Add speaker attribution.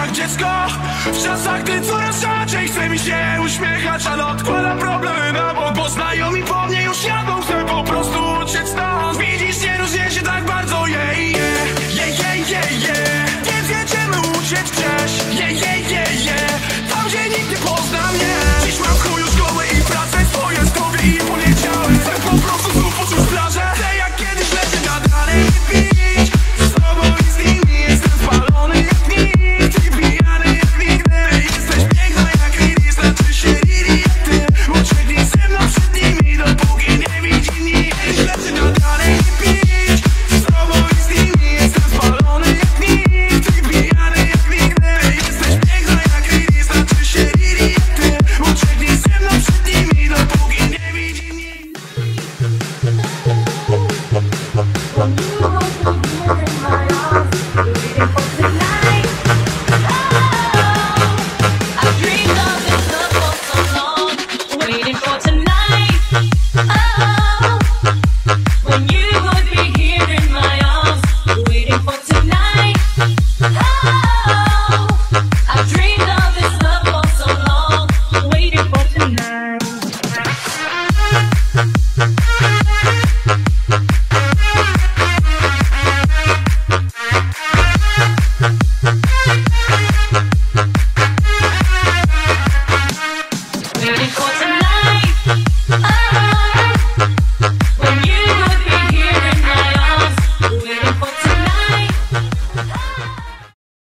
Speaker 1: jak dziecko. W czasach, gdy coraz rzadziej chce mi się uśmiechać Ale odkładam problemy na bok, bo znajomi po mnie już jadą.